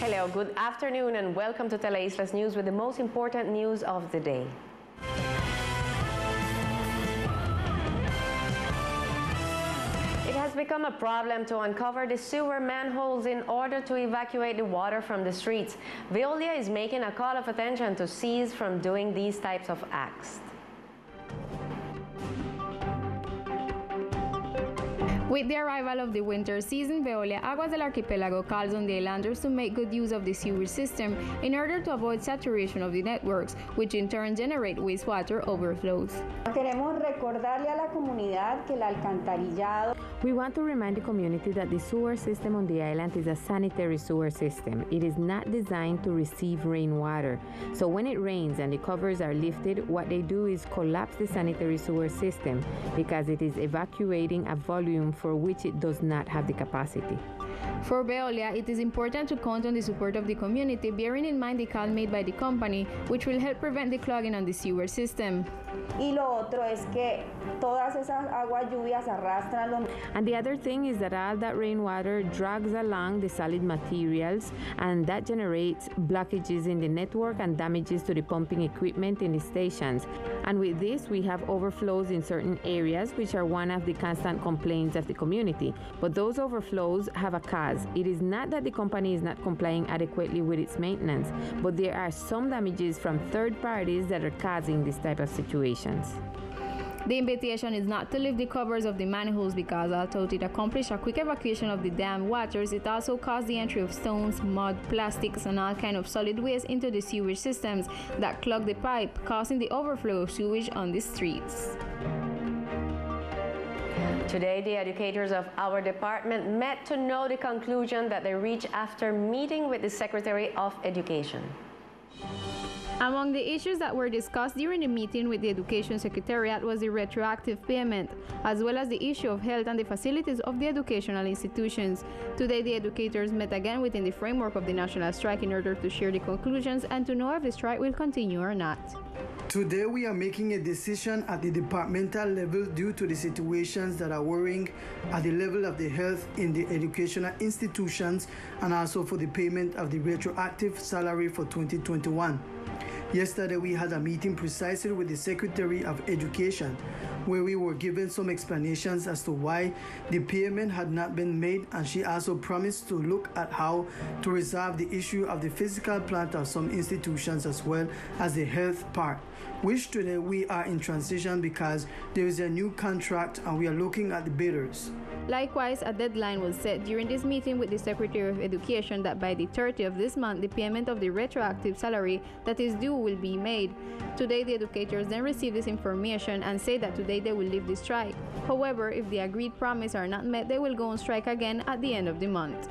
Hello, good afternoon, and welcome to Teleislas News with the most important news of the day. It has become a problem to uncover the sewer manholes in order to evacuate the water from the streets. Veolia is making a call of attention to cease from doing these types of acts. With the arrival of the winter season, Veolia Aguas del Archipiélago calls on the islanders to make good use of the sewer system in order to avoid saturation of the networks, which in turn generate wastewater overflows. Queremos recordarle a la comunidad que el alcantarillado We want to remind the community that the sewer system on the island is a sanitary sewer system. It is not designed to receive rainwater. So when it rains and the covers are lifted, what they do is collapse the sanitary sewer system because it is evacuating a volume for which it does not have the capacity. For Veolia, it is important to count on the support of the community, bearing in mind the call made by the company, which will help prevent the clogging on the sewer system. y lo otro es que todas esas aguas lluvias arrastran los And the other thing is that all that rainwater drags along the solid materials and that generates blockages in the network and damages to the pumping equipment in the stations. And with this, we have overflows in certain areas, which are one of the constant complaints of the community. But those overflows have a cause. It is not that the company is not complying adequately with its maintenance, but there are some damages from third parties that are causing this type of situations. The invitation is not to lift the covers of the manholes because although it accomplished a quick evacuation of the dam waters, it also caused the entry of stones, mud, plastics, and all kind of solid waste into the sewage systems that clog the pipe, causing the overflow of sewage on the streets. Today, the educators of our department met to know the conclusion that they reached after meeting with the Secretary of Education. Among the issues that were discussed during the meeting with the Education Secretariat was the retroactive payment, as well as the issue of health and the facilities of the educational institutions. Today, the educators met again within the framework of the national strike in order to share the conclusions and to know if the strike will continue or not. Today, we are making a decision at the departmental level due to the situations that are worrying at the level of the health in the educational institutions and also for the payment of the retroactive salary for 2021. Yesterday, we had a meeting precisely with the Secretary of Education where we were given some explanations as to why the payment had not been made, and she also promised to look at how to resolve the issue of the physical plant of some institutions as well as the health part. Which today we are in transition because there is a new contract and we are looking at the bidders. Likewise, a deadline was set during this meeting with the Secretary of Education that by the 30th of this month, the payment of the retroactive salary that is due will be made. Today, the educators then receive this information and say that today they will leave the strike. However, if the agreed promise are not met, they will go on strike again at the end of the month.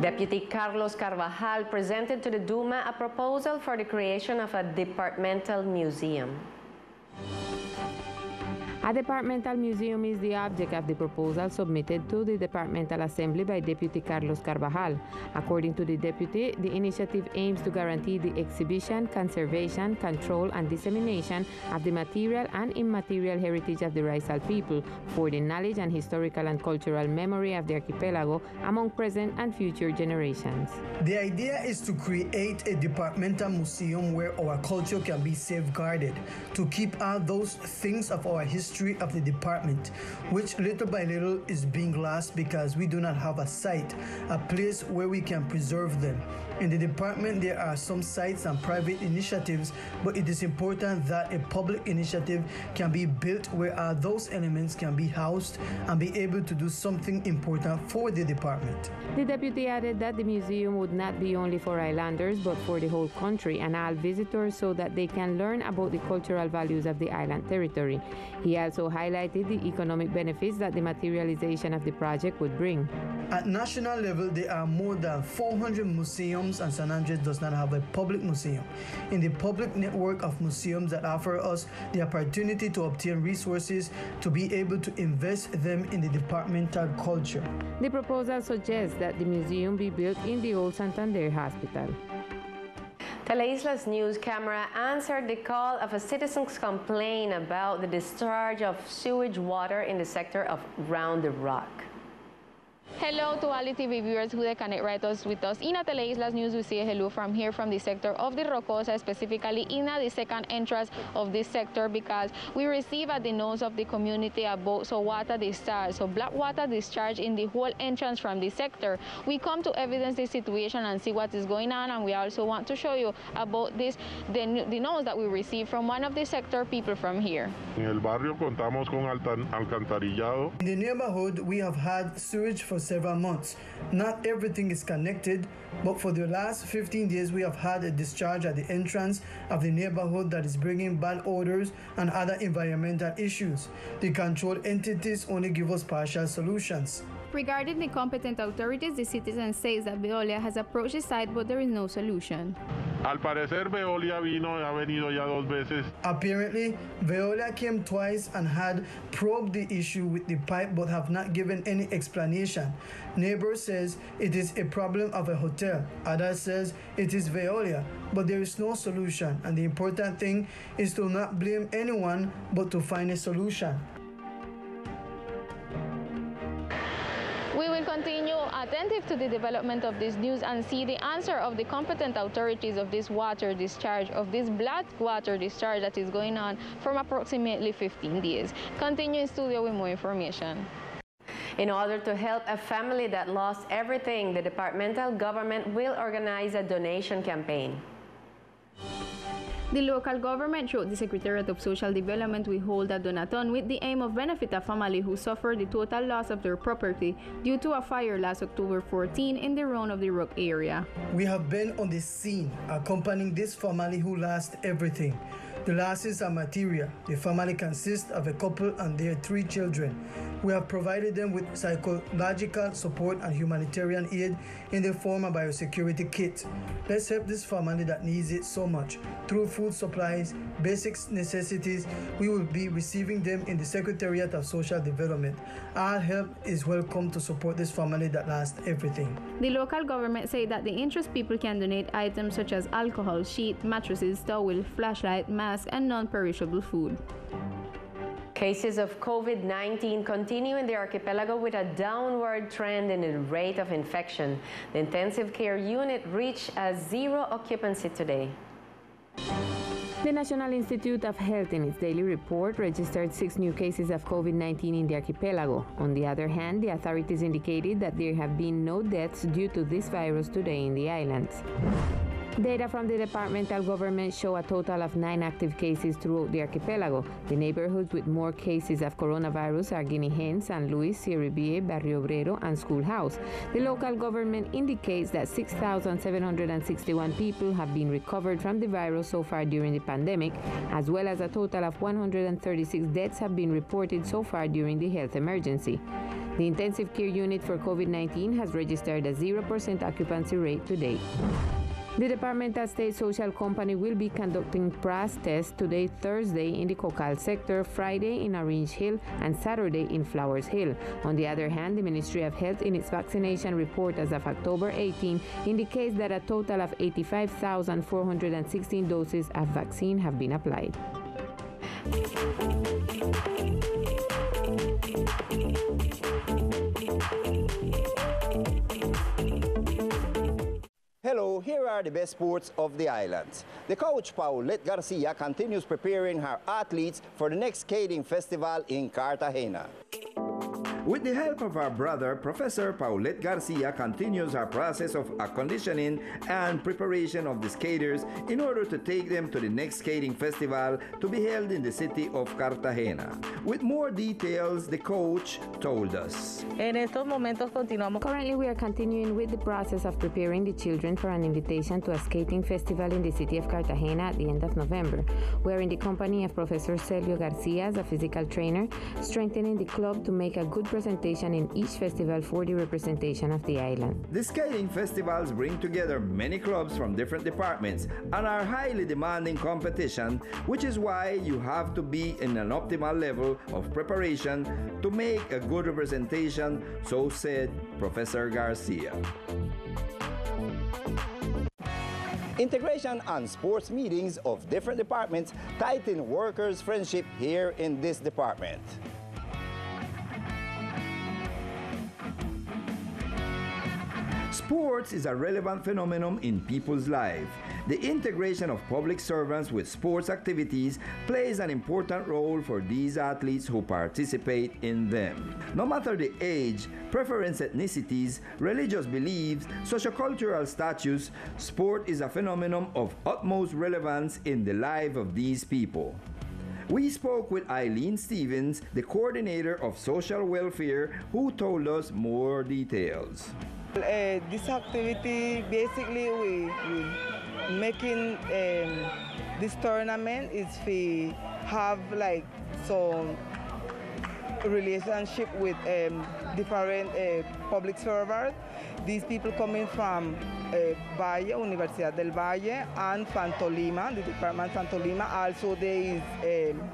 Deputy Carlos Carvajal presented to the Duma a proposal for the creation of a departmental museum. A departmental museum is the object of the proposal submitted to the Departmental Assembly by Deputy Carlos Carvajal. According to the deputy, the initiative aims to guarantee the exhibition, conservation, control, and dissemination of the material and immaterial heritage of the Raizal people for the knowledge and historical and cultural memory of the archipelago among present and future generations. The idea is to create a departmental museum where our culture can be safeguarded, to keep out those things of our history of the department, which little by little is being lost because we do not have a site, a place where we can preserve them. In the department, there are some sites and private initiatives, but it is important that a public initiative can be built where those elements can be housed and be able to do something important for the department. The deputy added that the museum would not be only for islanders but for the whole country and all visitors so that they can learn about the cultural values of the island territory. He also highlighted the economic benefits that the materialization of the project would bring. At national level, there are more than 400 museums and San Andres does not have a public museum. In the public network of museums that offer us the opportunity to obtain resources to be able to invest them in the departmental culture. The proposal suggests that the museum be built in the old Santander Hospital. Teleislas News camera answered the call of a citizen's complaint about the discharge of sewage water in the sector of Round the Rock. Hello to all the TV viewers who they connect right us with us. In Teleislas News, we say hello from here from the sector of the Rocosa, specifically in the second entrance of this sector because we receive at the nose of the community about so water discharge, so black water discharge in the whole entrance from the sector. We come to evidence the situation and see what is going on and we also want to show you about this, the, the nose that we receive from one of the sector people from here. En el barrio contamos con alcantarillado. In the neighborhood, we have had sewage for several months. Not everything is connected, but for the last 15 days, we have had a discharge at the entrance of the neighborhood that is bringing bad odors and other environmental issues. The controlled entities only give us partial solutions. Regarding the competent authorities, the citizen says that Veolia has approached the site, but there is no solution. Al parecer Veolia vino, ha venido ya dos veces. Apparently, Veolia came twice and had probed the issue with the pipe but have not given any explanation. Neighbor says it is a problem of a hotel. Others says it is Veolia, but there is no solution and the important thing is to not blame anyone but to find a solution. Attentive to the development of this news and see the answer of the competent authorities of this water discharge, of this black water discharge that is going on from approximately 15 days. Continue in studio with more information. In order to help a family that lost everything, the departmental government will organize a donation campaign. The local government, through the Secretariat of Social Development, will hold a donathon with the aim of benefit a family who suffered the total loss of their property due to a fire last October 14 in the Round of the Rock area. We have been on the scene accompanying this family who lost everything. The losses are material. The family consists of a couple and their three children. We have provided them with psychological support and humanitarian aid in the form of biosecurity kit. Let's help this family that needs it so much. Through food supplies, basic necessities, we will be receiving them in the Secretariat of Social Development. Our help is welcome to support this family that lost everything. The local government say that the interest people can donate items such as alcohol, sheet, mattresses, towel, flashlight, mask, and non-perishable food. Cases of COVID 19 continue in the archipelago with a downward trend in the rate of infection. The intensive care unit reached a zero occupancy today. The National Institute of Health, in its daily report, registered six new cases of COVID 19 in the archipelago. On the other hand, the authorities indicated that there have been no deaths due to this virus today in the islands. Data from the departmental government show a total of nine active cases throughout the archipelago. The neighborhoods with more cases of coronavirus are Guinea Hen, San Luis, Sarie Bay, Barrio Obrero, and Schoolhouse. The local government indicates that 6,761 people have been recovered from the virus so far during the pandemic, as well as a total of 136 deaths have been reported so far during the health emergency. The intensive care unit for COVID 19 has registered a 0% occupancy rate today. The Departmental State Social Company will be conducting PRASS tests today, Thursday, in the Cocal sector, Friday in Orange Hill, and Saturday in Flowers Hill. On the other hand, the Ministry of Health, in its vaccination report as of October 18, indicates that a total of 85,416 doses of vaccine have been applied. Hello, here are the best sports of the islands. The coach Paulette Garcia continues preparing her athletes for the next skating festival in Cartagena. With the help of our brother, Professor Paulette Garcia continues her process of conditioning and preparation of the skaters in order to take them to the next skating festival to be held in the city of Cartagena. With more details, the coach told us. En estos momentos continuamos. Currently, we are continuing with the process of preparing the children for an invitation to a skating festival in the city of Cartagena at the end of November. We are in the company of Professor Celio Garcia as a physical trainer, strengthening the club to make a good presentation in each festival for the representation of the island. The skating festivals bring together many clubs from different departments and are highly demanding competition, which is why you have to be in an optimal level of preparation to make a good representation, so said Professor Garcia. Integration and sports meetings of different departments tighten workers' friendship here in this department. Sports is a relevant phenomenon in people's life. The integration of public servants with sports activities plays an important role for these athletes who participate in them. No matter the age, preference ethnicities, religious beliefs, sociocultural status, sport is a phenomenon of utmost relevance in the life of these people. We spoke with Eileen Stevens, the coordinator of social welfare, who told us more details. Uh, this activity basically we, we making um, this tournament is we have like some relationship with um, different uh, public servers. These people coming from uh, Valle, Universidad del Valle, and Fantolima, the department Fantolima. Also, there is um,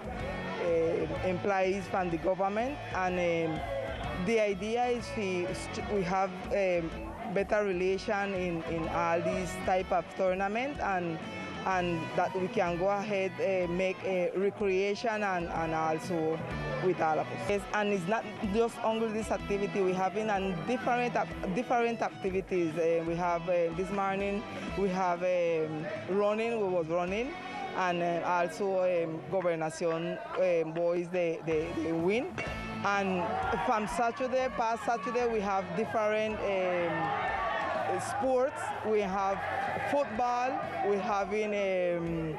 uh, employees from the government, and um, the idea is we, we have um, better relation in, in all these type of tournament and and that we can go ahead uh, make a recreation and, and also with all of us. And it's not just only this activity, we have in and different different activities. Uh, we have uh, this morning we have um, running, we was running, and uh, also um, Gobernación um, boys they, they, they win. And from Saturday, past Saturday, we have different um, sports. We have football, we having um,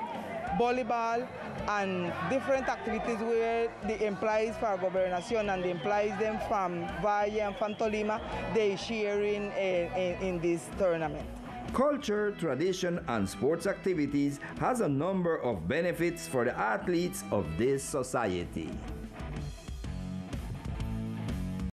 volleyball, and different activities where the employees for Gobernación and the employees them from Valle and from Tolima, they sharing in, in, in this tournament. Culture, tradition, and sports activities has a number of benefits for the athletes of this society.